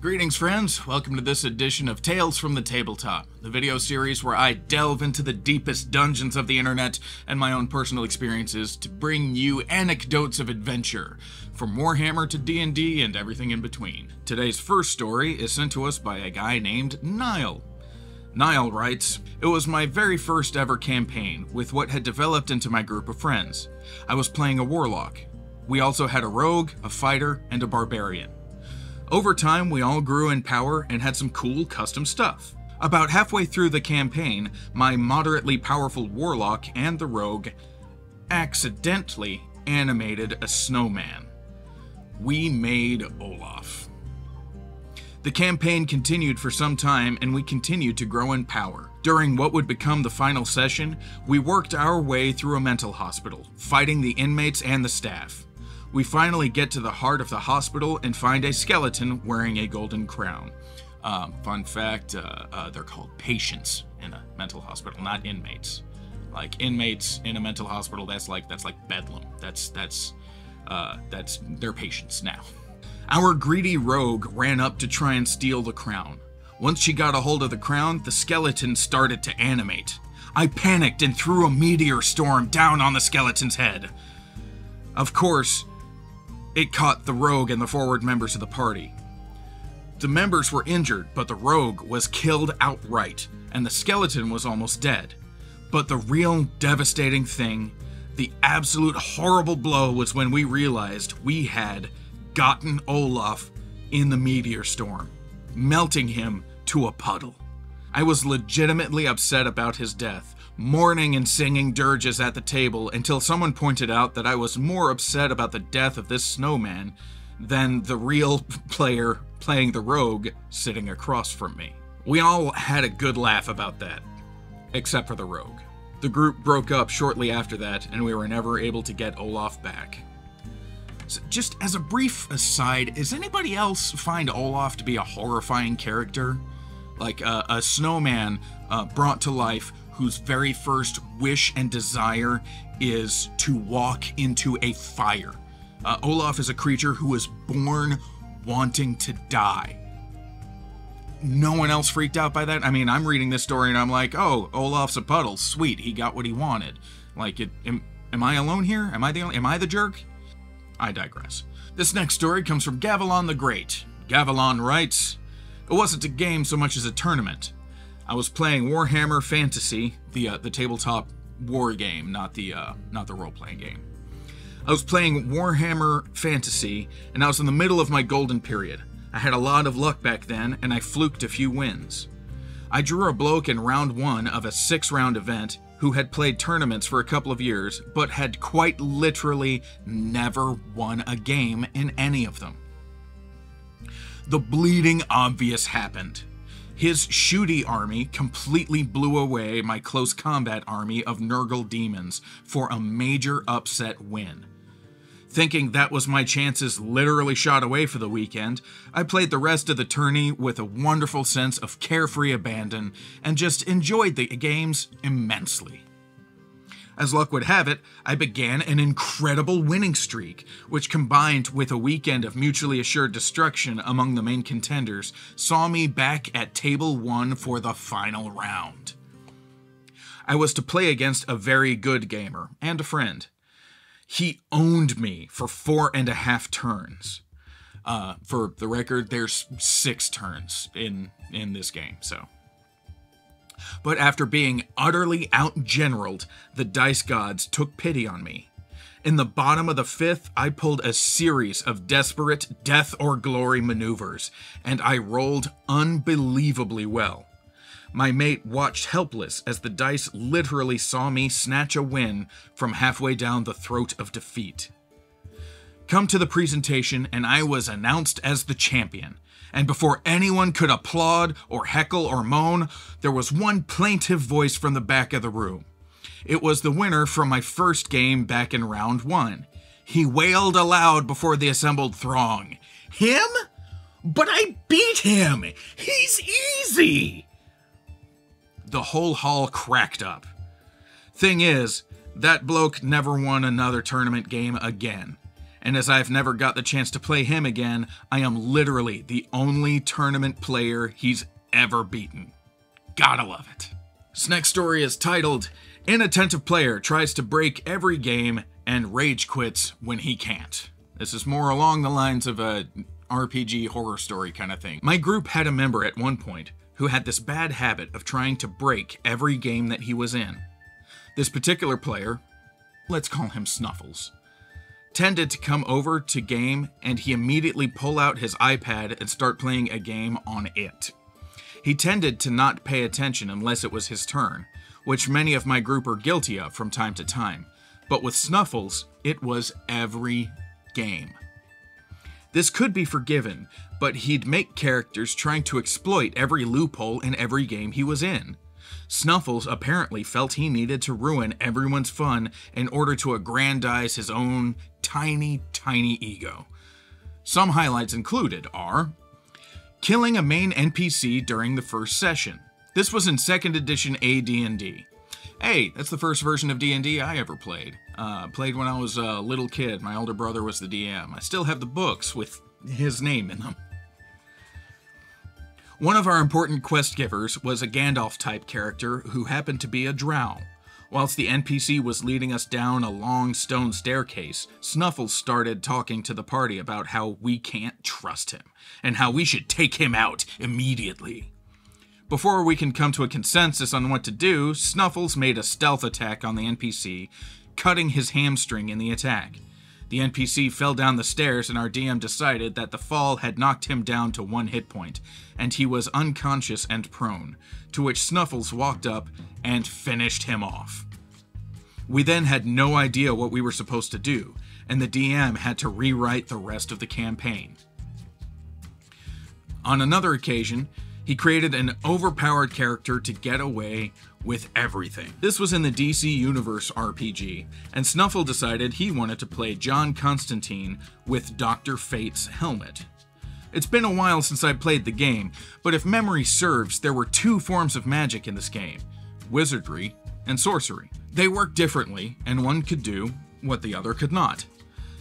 Greetings, friends. Welcome to this edition of Tales from the Tabletop, the video series where I delve into the deepest dungeons of the internet and my own personal experiences to bring you anecdotes of adventure, from Warhammer to D&D and everything in between. Today's first story is sent to us by a guy named Niall. Niall writes, It was my very first ever campaign with what had developed into my group of friends. I was playing a warlock. We also had a rogue, a fighter, and a barbarian. Over time, we all grew in power and had some cool custom stuff. About halfway through the campaign, my moderately powerful warlock and the rogue accidentally animated a snowman. We made Olaf. The campaign continued for some time and we continued to grow in power. During what would become the final session, we worked our way through a mental hospital, fighting the inmates and the staff we finally get to the heart of the hospital and find a skeleton wearing a golden crown. Um, fun fact uh, uh, they're called patients in a mental hospital, not inmates. Like inmates in a mental hospital, that's like that's like bedlam. That's that's uh, that's their patients now. Our greedy rogue ran up to try and steal the crown. Once she got a hold of the crown, the skeleton started to animate. I panicked and threw a meteor storm down on the skeleton's head. Of course, it caught the rogue and the forward members of the party. The members were injured, but the rogue was killed outright, and the skeleton was almost dead. But the real devastating thing, the absolute horrible blow, was when we realized we had gotten Olaf in the meteor storm, melting him to a puddle. I was legitimately upset about his death, mourning and singing dirges at the table until someone pointed out that I was more upset about the death of this snowman than the real player playing the rogue sitting across from me. We all had a good laugh about that, except for the rogue. The group broke up shortly after that, and we were never able to get Olaf back. So just as a brief aside, does anybody else find Olaf to be a horrifying character? Like uh, a snowman uh, brought to life whose very first wish and desire is to walk into a fire. Uh, Olaf is a creature who was born wanting to die. No one else freaked out by that. I mean, I'm reading this story and I'm like, oh, Olaf's a puddle. Sweet, he got what he wanted. Like, it, am, am I alone here? Am I the am I the jerk? I digress. This next story comes from Gavilan the Great. Gavilan writes, It wasn't a game so much as a tournament. I was playing Warhammer Fantasy, the uh, the tabletop war game, not the uh, not the role playing game. I was playing Warhammer Fantasy, and I was in the middle of my golden period. I had a lot of luck back then, and I fluked a few wins. I drew a bloke in round one of a six round event who had played tournaments for a couple of years, but had quite literally never won a game in any of them. The bleeding obvious happened. His shooty army completely blew away my close combat army of Nurgle demons for a major upset win. Thinking that was my chances literally shot away for the weekend, I played the rest of the tourney with a wonderful sense of carefree abandon and just enjoyed the games immensely. As luck would have it, I began an incredible winning streak, which combined with a weekend of mutually assured destruction among the main contenders, saw me back at table one for the final round. I was to play against a very good gamer and a friend. He owned me for four and a half turns. Uh, for the record, there's six turns in in this game, so but after being utterly outgeneraled, the dice gods took pity on me. In the bottom of the fifth, I pulled a series of desperate death or glory maneuvers, and I rolled unbelievably well. My mate watched helpless as the dice literally saw me snatch a win from halfway down the throat of defeat. Come to the presentation, and I was announced as the champion, and before anyone could applaud or heckle or moan, there was one plaintive voice from the back of the room. It was the winner from my first game back in round one. He wailed aloud before the assembled throng. Him? But I beat him! He's easy! The whole hall cracked up. Thing is, that bloke never won another tournament game again And as I've never got the chance to play him again, I am literally the only tournament player he's ever beaten. Gotta love it. This next story is titled Inattentive Player Tries to Break Every Game and Rage Quits When He Can't. This is more along the lines of a RPG horror story kind of thing. My group had a member at one point who had this bad habit of trying to break every game that he was in. This particular player, let's call him Snuffles, tended to come over to game and he immediately pull out his iPad and start playing a game on it. He tended to not pay attention unless it was his turn, which many of my group are guilty of from time to time. But with Snuffles, it was every game. This could be forgiven, but he'd make characters trying to exploit every loophole in every game he was in. Snuffles apparently felt he needed to ruin everyone's fun in order to aggrandize his own tiny, tiny ego. Some highlights included are killing a main NPC during the first session. This was in 2nd edition AD&D. Hey, that's the first version of D&D I ever played. Uh, played when I was a little kid. My older brother was the DM. I still have the books with his name in them. One of our important quest givers was a Gandalf type character who happened to be a drow. Whilst the NPC was leading us down a long stone staircase, Snuffles started talking to the party about how we can't trust him, and how we should take him out immediately. Before we can come to a consensus on what to do, Snuffles made a stealth attack on the NPC, cutting his hamstring in the attack. The NPC fell down the stairs, and our DM decided that the fall had knocked him down to one hit point, and he was unconscious and prone, to which Snuffles walked up and finished him off. We then had no idea what we were supposed to do, and the DM had to rewrite the rest of the campaign. On another occasion, he created an overpowered character to get away with everything. This was in the DC Universe RPG, and Snuffle decided he wanted to play John Constantine with Dr. Fate's helmet. It's been a while since I played the game, but if memory serves, there were two forms of magic in this game wizardry and sorcery. They worked differently, and one could do what the other could not.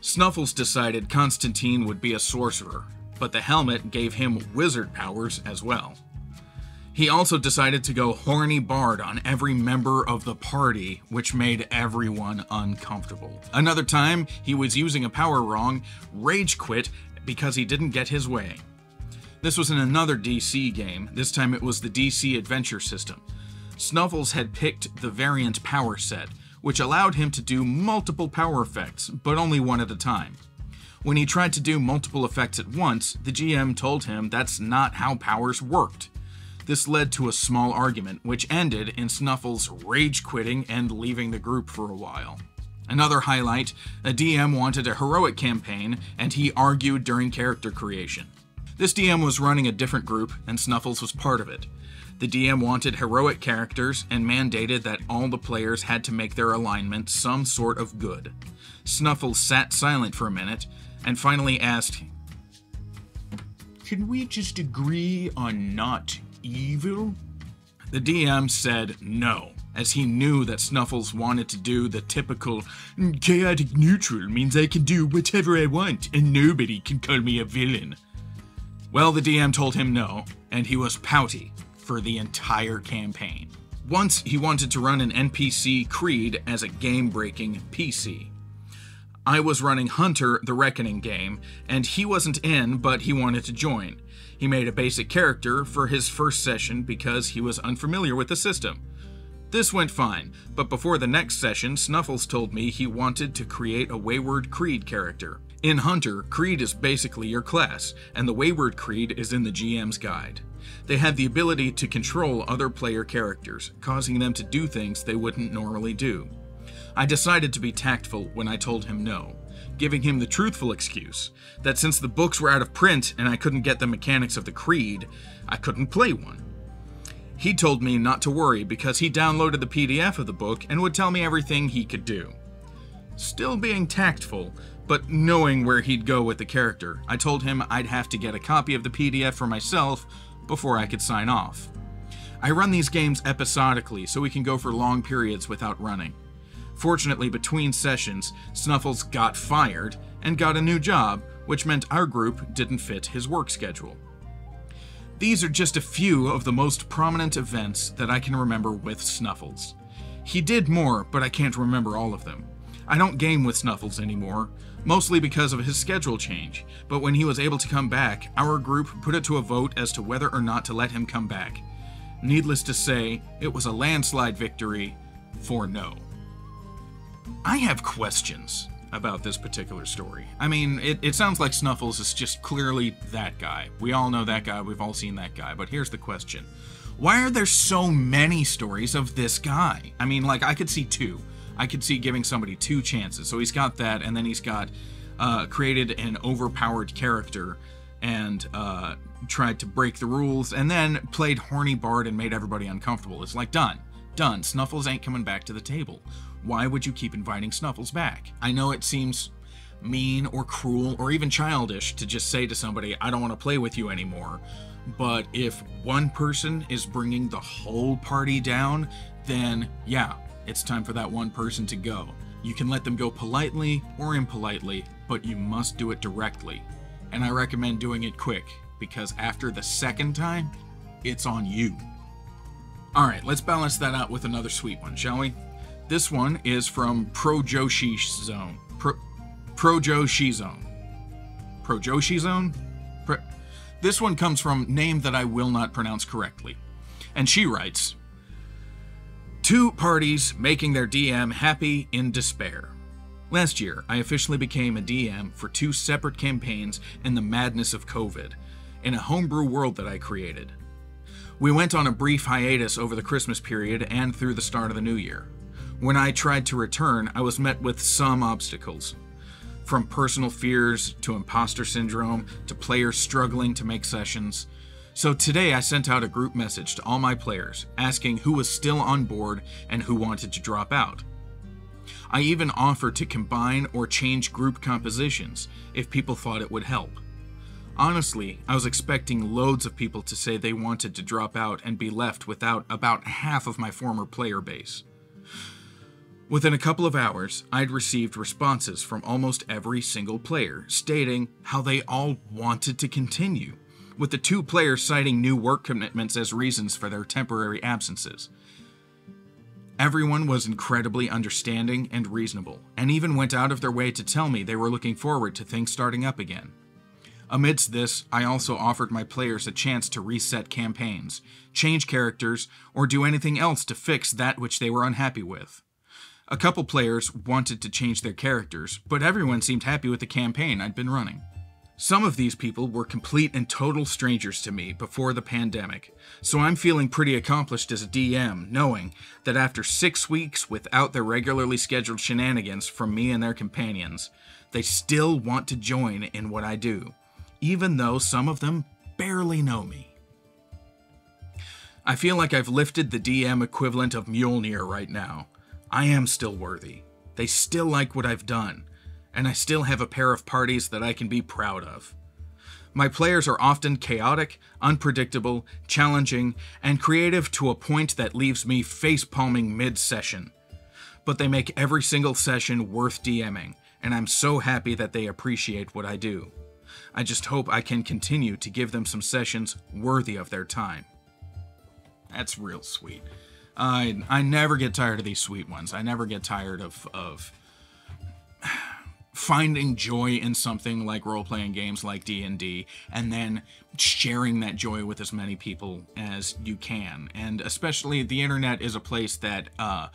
Snuffles decided Constantine would be a sorcerer, but the helmet gave him wizard powers as well. He also decided to go horny bard on every member of the party, which made everyone uncomfortable. Another time, he was using a power wrong, rage quit because he didn't get his way. This was in another DC game, this time it was the DC Adventure System. Snuffles had picked the variant power set, which allowed him to do multiple power effects, but only one at a time. When he tried to do multiple effects at once, the GM told him that's not how powers worked. This led to a small argument, which ended in Snuffles rage quitting and leaving the group for a while. Another highlight a DM wanted a heroic campaign, and he argued during character creation. This DM was running a different group, and Snuffles was part of it. The DM wanted heroic characters and mandated that all the players had to make their alignment some sort of good. Snuffles sat silent for a minute and finally asked, Can we just agree on not evil? The DM said no, as he knew that Snuffles wanted to do the typical chaotic neutral means I can do whatever I want and nobody can call me a villain. Well, the DM told him no, and he was pouty for the entire campaign. Once he wanted to run an NPC Creed as a game breaking PC. I was running Hunter the Reckoning game, and he wasn't in, but he wanted to join. He made a basic character for his first session because he was unfamiliar with the system. This went fine, but before the next session, Snuffles told me he wanted to create a Wayward Creed character. In Hunter, Creed is basically your class, and the Wayward Creed is in the GM's guide. They have the ability to control other player characters, causing them to do things they wouldn't normally do. I decided to be tactful when I told him no, giving him the truthful excuse that since the books were out of print and I couldn't get the mechanics of the Creed, I couldn't play one. He told me not to worry because he downloaded the PDF of the book and would tell me everything he could do. Still being tactful, but knowing where he'd go with the character, I told him I'd have to get a copy of the PDF for myself before I could sign off. I run these games episodically so we can go for long periods without running. Fortunately, between sessions, Snuffles got fired, and got a new job, which meant our group didn't fit his work schedule. These are just a few of the most prominent events that I can remember with Snuffles. He did more, but I can't remember all of them. I don't game with Snuffles anymore, mostly because of his schedule change, but when he was able to come back, our group put it to a vote as to whether or not to let him come back. Needless to say, it was a landslide victory for no. I have questions about this particular story. I mean, it, it sounds like Snuffles is just clearly that guy. We all know that guy, we've all seen that guy, but here's the question. Why are there so many stories of this guy? I mean, like, I could see two. I could see giving somebody two chances. So he's got that, and then he's got uh, created an overpowered character and uh, tried to break the rules, and then played horny bard and made everybody uncomfortable. It's like, done. Done. Snuffles ain't coming back to the table. Why would you keep inviting Snuffles back? I know it seems mean or cruel or even childish to just say to somebody, I don't want to play with you anymore. But if one person is bringing the whole party down, then yeah, it's time for that one person to go. You can let them go politely or impolitely, but you must do it directly. And I recommend doing it quick, because after the second time, it's on you. Alright, let's balance that out with another sweet one, shall we? This one is from Pro Joshi Zone. Pro, Pro Joshi Zone. Pro Joshi Zone? Pro, this one comes from name that I will not pronounce correctly. And she writes Two parties making their DM happy in despair. Last year, I officially became a DM for two separate campaigns in the madness of COVID, in a homebrew world that I created. We went on a brief hiatus over the Christmas period and through the start of the new year. When I tried to return, I was met with some obstacles. From personal fears to imposter syndrome to players struggling to make sessions. So today I sent out a group message to all my players asking who was still on board and who wanted to drop out. I even offered to combine or change group compositions if people thought it would help. Honestly, I was expecting loads of people to say they wanted to drop out and be left without about half of my former player base. Within a couple of hours, I'd received responses from almost every single player stating how they all wanted to continue, with the two players citing new work commitments as reasons for their temporary absences. Everyone was incredibly understanding and reasonable, and even went out of their way to tell me they were looking forward to things starting up again. Amidst this, I also offered my players a chance to reset campaigns, change characters, or do anything else to fix that which they were unhappy with. A couple players wanted to change their characters, but everyone seemed happy with the campaign I'd been running. Some of these people were complete and total strangers to me before the pandemic, so I'm feeling pretty accomplished as a DM knowing that after six weeks without their regularly scheduled shenanigans from me and their companions, they still want to join in what I do, even though some of them barely know me. I feel like I've lifted the DM equivalent of Mjolnir right now, I am still worthy. They still like what I've done, and I still have a pair of parties that I can be proud of. My players are often chaotic, unpredictable, challenging, and creative to a point that leaves me face palming mid session. But they make every single session worth DMing, and I'm so happy that they appreciate what I do. I just hope I can continue to give them some sessions worthy of their time. That's real sweet. I I never get tired of these sweet ones. I never get tired of of finding joy in something like role-playing games like D&D and then sharing that joy with as many people as you can. And especially the internet is a place that uh,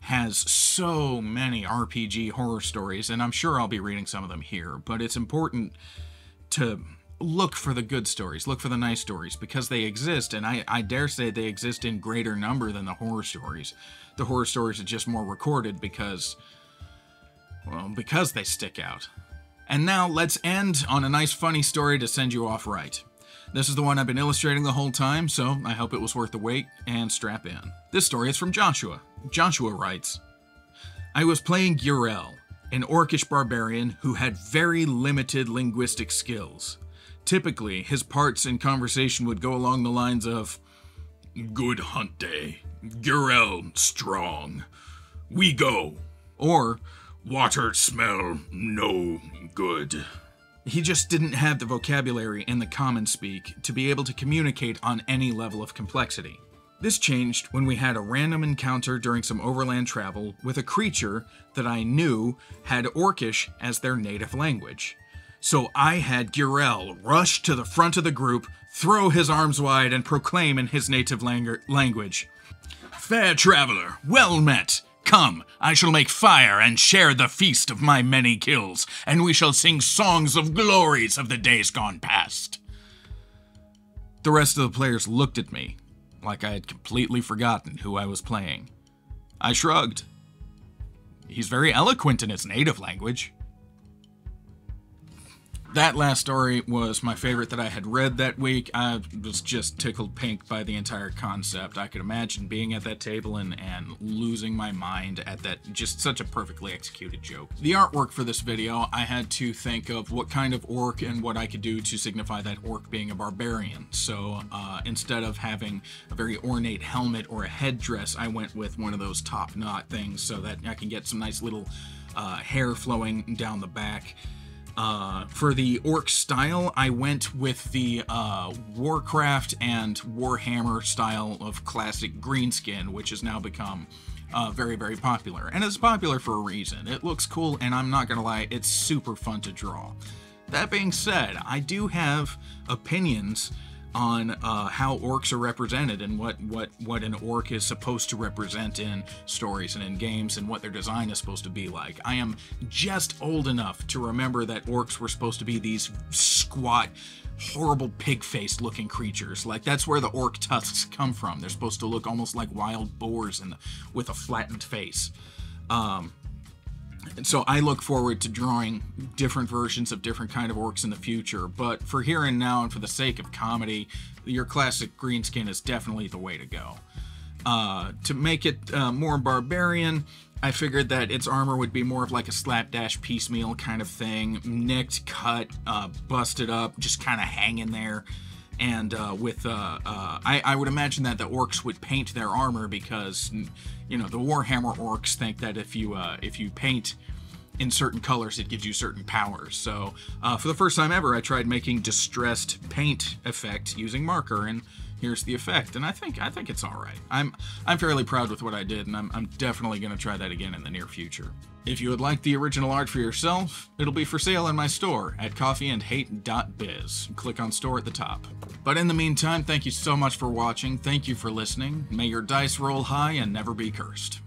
has so many RPG horror stories and I'm sure I'll be reading some of them here, but it's important to look for the good stories, look for the nice stories, because they exist, and I, I dare say they exist in greater number than the horror stories. The horror stories are just more recorded because, well, because they stick out. And now let's end on a nice funny story to send you off right. This is the one I've been illustrating the whole time, so I hope it was worth the wait, and strap in. This story is from Joshua. Joshua writes, I was playing Gurel, an orcish barbarian who had very limited linguistic skills. Typically, his parts in conversation would go along the lines of Good hunt day. Gurel strong. We go. Or Water smell no good. He just didn't have the vocabulary and the common speak to be able to communicate on any level of complexity. This changed when we had a random encounter during some overland travel with a creature that I knew had Orcish as their native language. So I had Girel rush to the front of the group, throw his arms wide, and proclaim in his native lang- language Fair traveler, well met! Come, I shall make fire and share the feast of my many kills, and we shall sing songs of glories of the days gone past. The rest of the players looked at me, like I had completely forgotten who I was playing. I shrugged. He's very eloquent in his native language that last story was my favorite that I had read that week. I was just tickled pink by the entire concept. I could imagine being at that table and, and losing my mind at that just such a perfectly executed joke. The artwork for this video, I had to think of what kind of orc and what I could do to signify that orc being a barbarian. So uh, instead of having a very ornate helmet or a headdress, I went with one of those top knot things so that I can get some nice little uh, hair flowing down the back. Uh, for the orc style, I went with the uh, Warcraft and Warhammer style of classic greenskin, which has now become uh, very, very popular. And it's popular for a reason. It looks cool, and I'm not gonna lie, it's super fun to draw. That being said, I do have opinions on uh, how orcs are represented and what, what, what an orc is supposed to represent in stories and in games and what their design is supposed to be like. I am just old enough to remember that orcs were supposed to be these squat, horrible pig-faced looking creatures. Like that's where the orc tusks come from. They're supposed to look almost like wild boars and with a flattened face. Um, and so I look forward to drawing different versions of different kind of orcs in the future. But for here and now, and for the sake of comedy, your classic greenskin is definitely the way to go. Uh, to make it uh, more barbarian, I figured that its armor would be more of like a slapdash piecemeal kind of thing, nicked, cut, uh, busted up, just kind of hanging there. And uh, with, uh, uh, I, I would imagine that the orcs would paint their armor because you know the Warhammer orcs think that if you uh, if you paint in certain colors, it gives you certain powers. So uh, for the first time ever, I tried making distressed paint effect using marker, and here's the effect. And I think I think it's all right. I'm I'm fairly proud with what I did, and I'm, I'm definitely going to try that again in the near future. If you would like the original art for yourself, it'll be for sale in my store at coffeeandhate.biz. Click on store at the top. But in the meantime, thank you so much for watching. Thank you for listening. May your dice roll high and never be cursed.